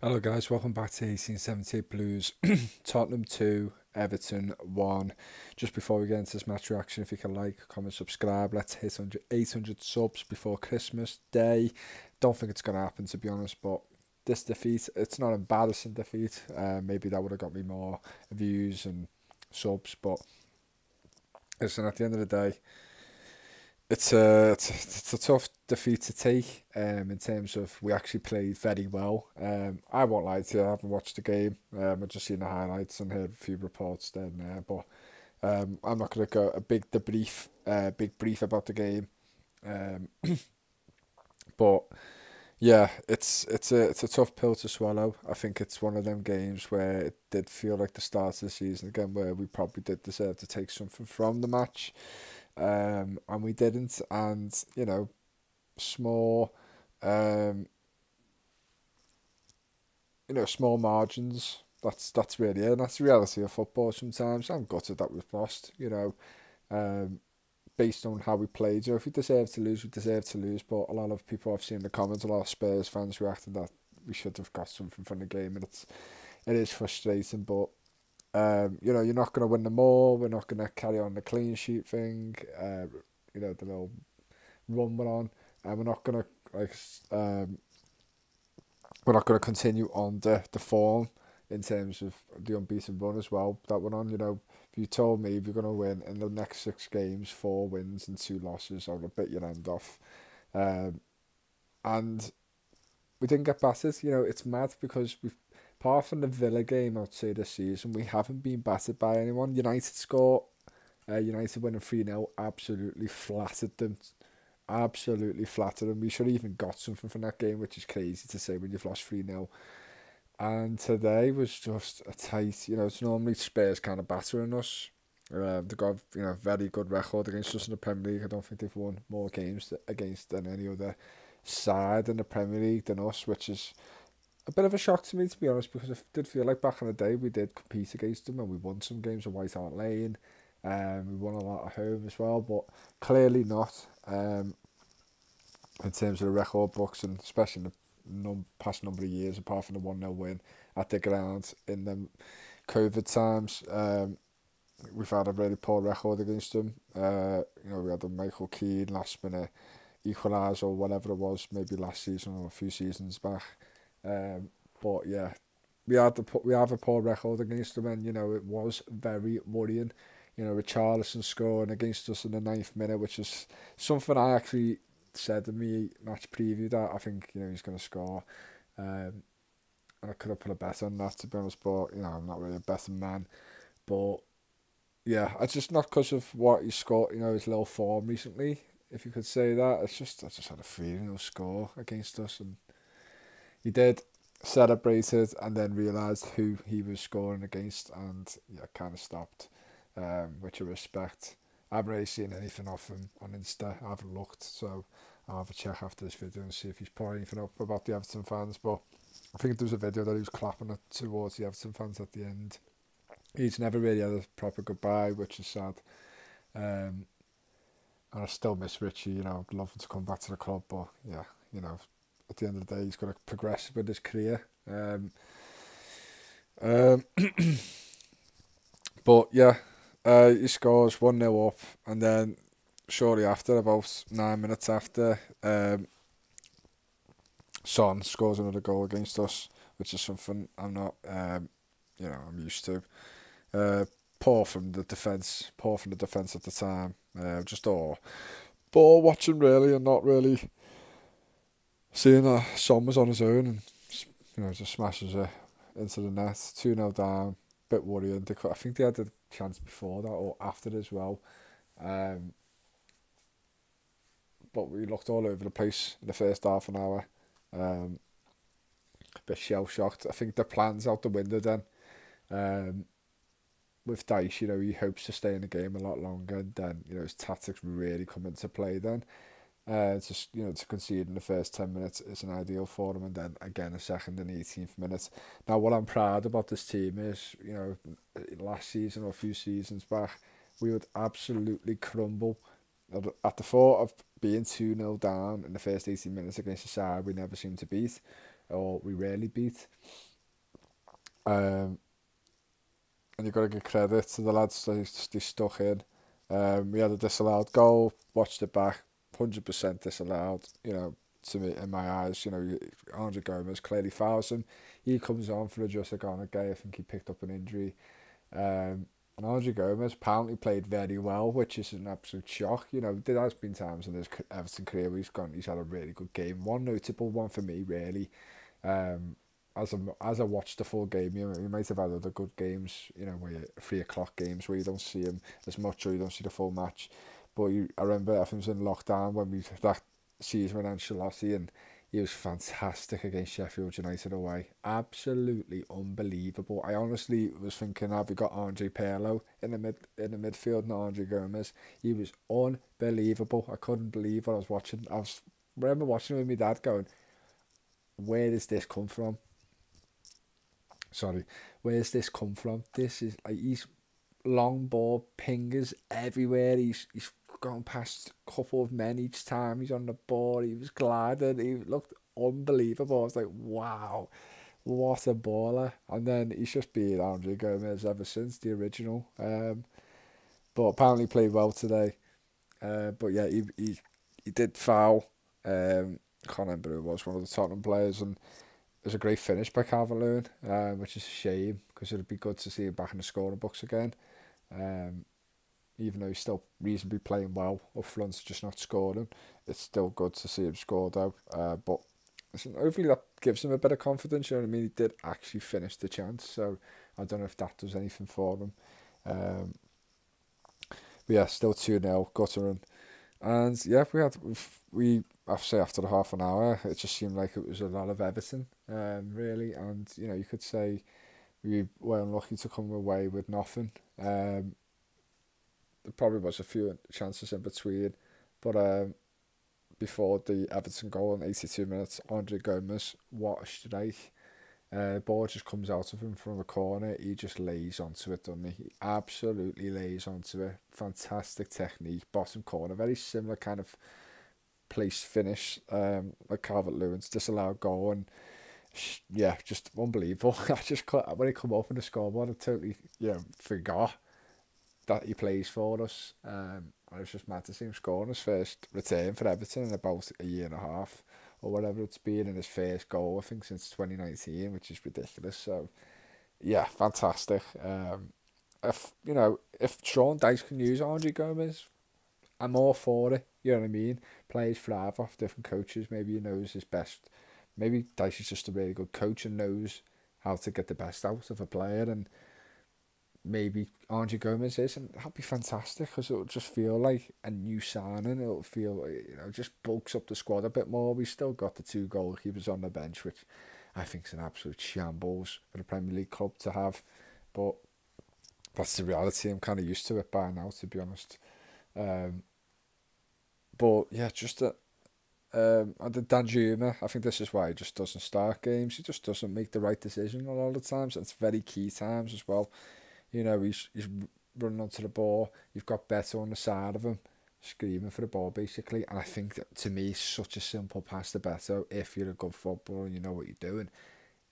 Hello guys, welcome back to 1878 Blues. Tottenham 2, Everton 1. Just before we get into this match reaction, if you can like, comment, subscribe, let's hit 800 subs before Christmas Day. Don't think it's going to happen to be honest, but this defeat, it's not embarrassing defeat. Uh, maybe that would have got me more views and subs, but listen, at the end of the day, it's a, it's a, tough defeat to take um, in terms of we actually played very well. Um, I won't lie to you, I haven't watched the game. Um, I've just seen the highlights and heard a few reports there and there, but um, I'm not going to go a big debrief, uh, big brief about the game. Um, but yeah, it's it's a it's a tough pill to swallow. I think it's one of them games where it did feel like the start of the season again, where we probably did deserve to take something from the match um, and we didn't. And you know, small, um, you know, small margins. That's that's really it. And that's the reality of football. Sometimes I'm gutted that we've lost. You know, um, based on how we played. Know, if we deserve to lose, we deserve to lose. But a lot of people I've seen in the comments, a lot of Spurs fans reacting that we should have got something from the game, and it's it is frustrating. But um, you know, you're not going to win them all. We're not going to carry on the clean sheet thing. Uh, you know, the little run we're on, and we're not going to like um, we're not going to continue on the the form in terms of the unbeaten run as well that we're on. You know, if you told me if you're going to win in the next six games, four wins and two losses, I would have bit your end off. Um, and we didn't get battered. You know, it's mad because we've apart from the Villa game, I'd say this season, we haven't been battered by anyone. United score, uh, United winning 3 0, absolutely flattered them. Absolutely flattered them. We should have even got something from that game, which is crazy to say when you've lost 3 0. And today was just a tight, you know, it's normally Spurs kind of battering us. Uh, they've got you know very good record against us in the Premier League. I don't think they've won more games against than any other side in the Premier League than us, which is a bit of a shock to me, to be honest, because I did feel like back in the day we did compete against them and we won some games at White Hart Lane. Um, we won a lot at home as well, but clearly not um, in terms of the record books and especially in the num past number of years, apart from the 1-0 win at the ground in the COVID times. Um, we've had a really poor record against them. Uh, you know, we had the Michael Keane last minute equaliser or whatever it was, maybe last season or a few seasons back. Um, but yeah, we had the we have a poor record against them, and you know it was very worrying. You know, Richarlison scoring against us in the ninth minute, which is something I actually said in me match preview that I think you know he's going to score. Um, and I could have put a bet on that to be honest, but you know I'm not really a betting man. But yeah, it's just not because of what he scored. You know his little form recently, if you could say that. It's just I just had a feeling he'll score against us and he did celebrated and then realised who he was scoring against and yeah, kind of stopped, um, which I respect. I haven't really seen anything off him on Insta. I haven't looked, so I'll have a check after this video and see if he's put anything up about the Everton fans. But I think there was a video that he was clapping towards the Everton fans at the end. He's never really had a proper goodbye, which is sad. Um, and I still miss Richie, you know, I'd love him to come back to the club, but yeah, you know, at the end of the day, he's got to progress with his career. Um, um, but yeah, uh, he scores 1 0 up, and then shortly after, about nine minutes after, um, Son scores another goal against us, which is something I'm not, um, you know, I'm used to. Uh, poor from the defence, poor from the defence at the time. Uh, just all ball watching really, and not really seeing Son was on his own and you know just smashes it into the net, two 0 down, bit worrying. I think they had a chance before that or after as well. Um, but we looked all over the place in the first half an hour. Um, a bit shell shocked. I think the plan's out the window then. Um, with Dyche, you know, he hopes to stay in the game a lot longer, and then you know his tactics really come into play then. Uh, to, you know, to concede in the first 10 minutes is an ideal for them, and then again a second and 18th minute. Now, what I'm proud about this team is, you know, uh, last season or a few seasons back, we would absolutely crumble at the thought of being 2 0 down in the first 18 minutes against a side we never seemed to beat, or we rarely beat. Um, and you've got to give credit to the lads that they stuck in. Um, we had a disallowed goal, watched it back, 100% disallowed, you know, to me, in my eyes, you know, Andre Gomes clearly fouls him. He comes on for a just a guy. I think he picked up an injury. Um, and Andre Gomes apparently played very well, which is an absolute shock. You know, there has been times in his Everton career where he's gone, he's had a really good game. One notable one for me, really. Um, as I, as I watched the full game, you know, he might have had other good games, you know, where three o'clock games where you don't see him as much or you don't see the full match. But you, I remember I think it was in lockdown when we that season with Ancelotti and he was fantastic against Sheffield United away. Absolutely unbelievable. I honestly was thinking, have we got Andre Pirlo in the mid in the midfield and Andre Gomes? He was unbelievable. I couldn't believe what I was watching. I was I remember watching with my dad going, Where does this come from? Sorry, where's this come from? This is like he's long ball pingers everywhere. He's he's gone past a couple of men each time he's on the ball. He was glad gliding. He looked unbelievable. I was like, wow, what a baller. And then he's just been Andre Gomes ever since, the original. Um, but apparently played well today. Uh, but yeah, he, he, he did foul. Um, I can't remember who it was, one of the Tottenham players. And it was a great finish by Calvert-Lewin, um, which is a shame because it would be good to see him back in the scoring books again. Um, even though he's still reasonably playing well up front, just not scoring. It's still good to see him score though. Uh, but listen, hopefully that gives him a bit of confidence. You know what I mean? He did actually finish the chance, so I don't know if that does anything for him. Um, but yeah, still 2 0, Guttering. And yeah, we had, we, I say after the half an hour, it just seemed like it was a lot of Everton, um, really. And, you know, you could say we were unlucky to come away with nothing. Um, there probably was a few chances in between, but um, before the Everton goal in 82 minutes, Andre Gomes, what a strike. Uh, ball just comes out of him from the corner. He just lays onto it, doesn't he? He absolutely lays onto it. Fantastic technique. Bottom corner. Very similar kind of place finish um, like Calvert Lewin's disallowed goal. And yeah, just unbelievable. I just when he come up in the scoreboard, I totally yeah forgot that he plays for us. Um, I was just mad to see him scoring his first return for Everton in about a year and a half or whatever it's been in his first goal, I think, since 2019, which is ridiculous. So, yeah, fantastic. Um, if, you know, if Sean Dyche can use Andre Gomes, I'm all for it. You know what I mean? Plays thrive off different coaches. Maybe he knows his best. Maybe Dyche is just a really good coach and knows how to get the best out of a player. And maybe Andre Gomes is, and that'd be fantastic because it'll just feel like a new signing. It'll feel, you know, just bulks up the squad a bit more. We've still got the two goalkeepers on the bench, which I think is an absolute shambles for the Premier League club to have. But that's the reality. I'm kind of used to it by now, to be honest. Um, but yeah, just that. Um, and the Danjuma, I think this is why he just doesn't start games. He just doesn't make the right decision a lot of times. It's very key times as well. You know, he's, he's running onto the ball. You've got Beto on the side of him, screaming for the ball, basically. And I think, that, to me, such a simple pass to Beto, if you're a good footballer and you know what you're doing.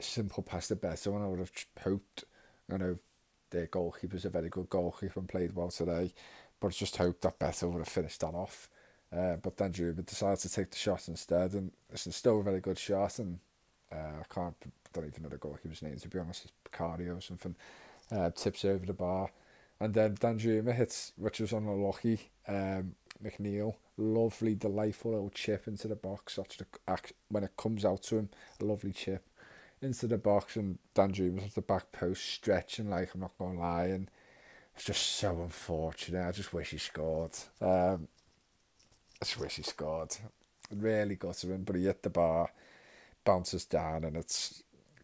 Simple pass to Beto, and I would have hoped, I know their goalkeeper's a very good goalkeeper and played well today, but I just hoped that Beto would have finished that off. Uh, but then Juba decided to take the shot instead, and it's still a very good shot, and uh, I can't, don't even know the goalkeeper's name, to be honest, it's Picario or something. Uh, tips over the bar. And then Danjuma hits, which was on a lucky um, McNeil. Lovely, delightful little chip into the box. That's the, when it comes out to him, a lovely chip into the box. And Danjuma's at the back post, stretching like I'm not going to lie. And it's just so unfortunate. I just wish he scored. Um, I just wish he scored. Really got him, but he hit the bar, bounces down, and it's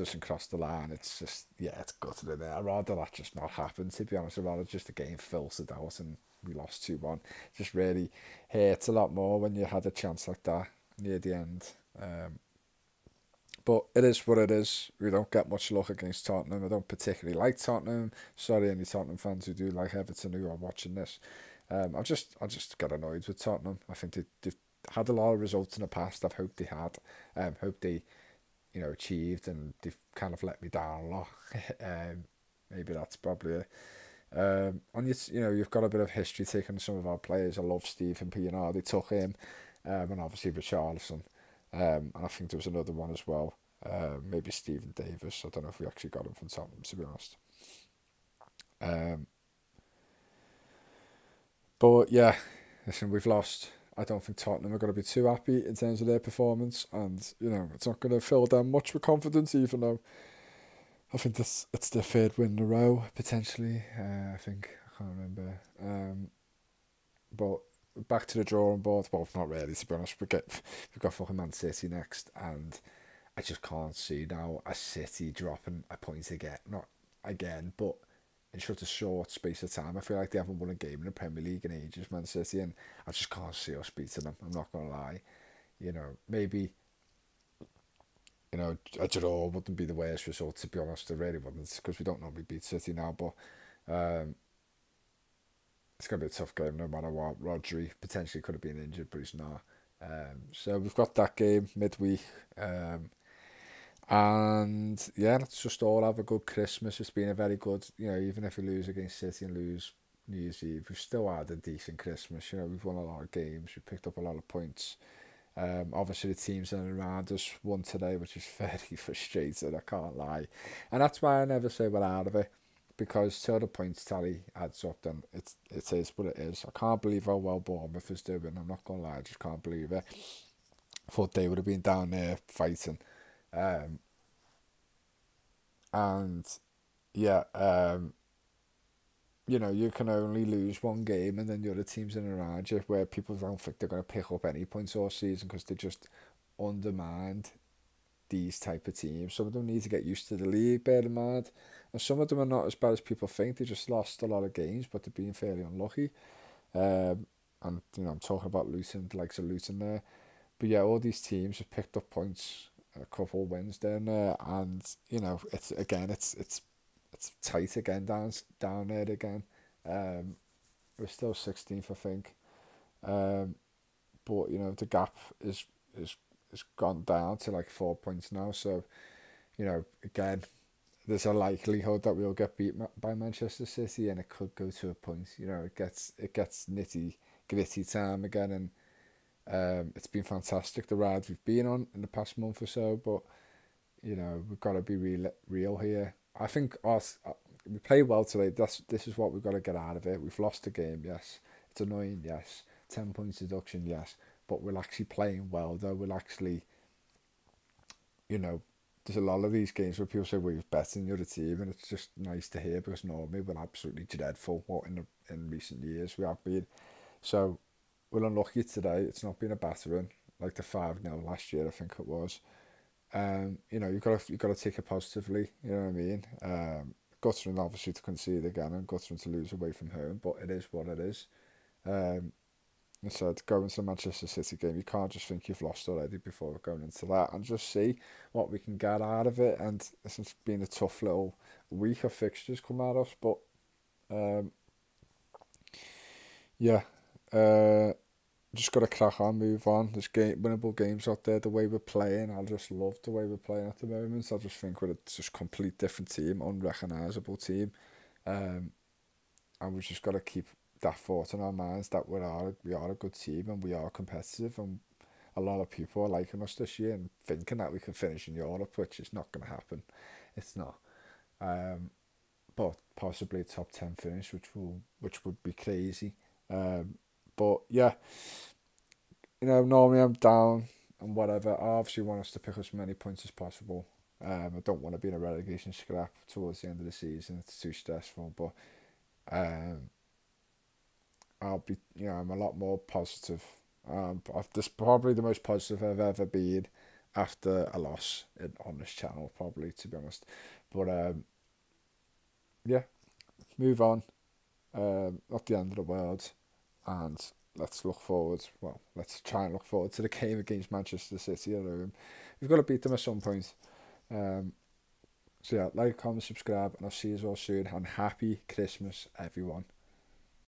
doesn't cross the line, it's just yeah, it's gutted in there. I'd rather that just not happen. To be honest, I'd rather just the game filtered out and we lost two one. Just really hurts a lot more when you had a chance like that near the end. Um, but it is what it is. We don't get much luck against Tottenham. I don't particularly like Tottenham. Sorry, any Tottenham fans who do like Everton who are watching this. Um, I just I just got annoyed with Tottenham. I think they, they've had a lot of results in the past. I've hoped they had. Um, hope they you know, achieved, and they've kind of let me down a lot. um, maybe that's probably it. Um, and you, you know, you've got a bit of history taking some of our players. I love Steven Pienaar. They took him, um, and obviously Richarlison. Um, and I think there was another one as well. Uh, maybe Steven Davis. I don't know if we actually got him from Tottenham, to be honest. Um, but yeah, listen, we've lost. I don't think Tottenham are going to be too happy in terms of their performance, and you know it's not going to fill them much with confidence, even though I think this it's their third win in a row potentially. Uh, I think I can't remember. Um, but back to the drawing board. Well, not really to be honest. We get we've got fucking Man City next, and I just can't see now a City dropping a point again. Not again, but in such a short space of time. I feel like they haven't won a game in the Premier League in ages, Man City, and I just can't see us beating them. I'm not gonna lie. You know, maybe you know, a draw wouldn't be the worst result, to be honest. It really wouldn't, because we don't normally beat City now. But um, it's going to be a tough game no matter what. Rodri potentially could have been injured, but he's not. Um, so we've got that game midweek. Um, And yeah, let's just all have a good Christmas. It's been a very good, you know, even if we lose against City and lose New Year's Eve, we've still had a decent Christmas. You know, we've won a lot of games, we picked up a lot of points. Um, obviously, the teams in around us won today, which is very frustrating, I can't lie. And that's why I never say we're out of it, because till the points tally adds up, then it, it is what it is. I can't believe how well Bournemouth is doing, I'm not going to lie, I just can't believe it. I thought they would have been down there fighting. Um, and yeah, um, you know, you can only lose one game and then the other teams in around you where people don't think they're going to pick up any points all season because they just undermined these type of teams. Some of them need to get used to the league, bear in mind. And some of them are not as bad as people think. They just lost a lot of games, but they're being fairly unlucky. Um, and, you know, I'm talking about Luton, the likes of Luton there. But yeah, all these teams have picked up points, a couple wins down there. And, you know, it's again, it's it's it's tight again down down there again. Um, we're still 16th, I think. Um, but you know the gap is is is gone down to like four points now. So, you know, again, there's a likelihood that we'll get beat by Manchester City, and it could go to a point. You know, it gets it gets nitty gritty time again, and um, it's been fantastic the rides we've been on in the past month or so. But you know, we've got to be real real here. I think us uh, we played well today. That's this is what we've got to get out of it. We've lost the game, yes. It's annoying, yes. Ten points deduction, yes. But we're actually playing well, though. We're actually, you know, there's a lot of these games where people say we're well, better than the other team, and it's just nice to hear because normally we're absolutely dreadful. What in the, in recent years we have been, so we're unlucky today. It's not been a battering like the five 0 last year. I think it was um, you know, you've got to, you've got to take it positively, you know what I mean? Um, guttering obviously to concede again and guttering to lose away from home, but it is what it is. Um, I said, going to the Manchester City game, you can't just think you've lost already before going into that and just see what we can get out of it. And this has been a tough little week of fixtures come at us, but um, yeah, Uh, just got to crack on, move on. There's game, winnable games out there. The way we're playing, I just love the way we're playing at the moment. So I just think we're a just complete different team, unrecognisable team. Um, and we've just got to keep that thought in our minds that we are we are a good team and we are competitive and a lot of people are liking us this year and thinking that we can finish in Europe, which is not going to happen. It's not. Um, but possibly a top 10 finish, which will which would be crazy. Um, but yeah, you know, normally I'm down and whatever. I obviously want us to pick up as many points as possible. Um, I don't want to be in a relegation scrap towards the end of the season. It's too stressful. But um, I'll be, you know, I'm a lot more positive. Um, this probably the most positive I've ever been after a loss in, on this channel, probably to be honest. But um, yeah, move on. Um, not the end of the world and let's look forward. Well, let's try and look forward to the game against Manchester City at home. We've got to beat them at some point. Um, so yeah, like, comment, subscribe, and I'll see you all soon. And happy Christmas, everyone.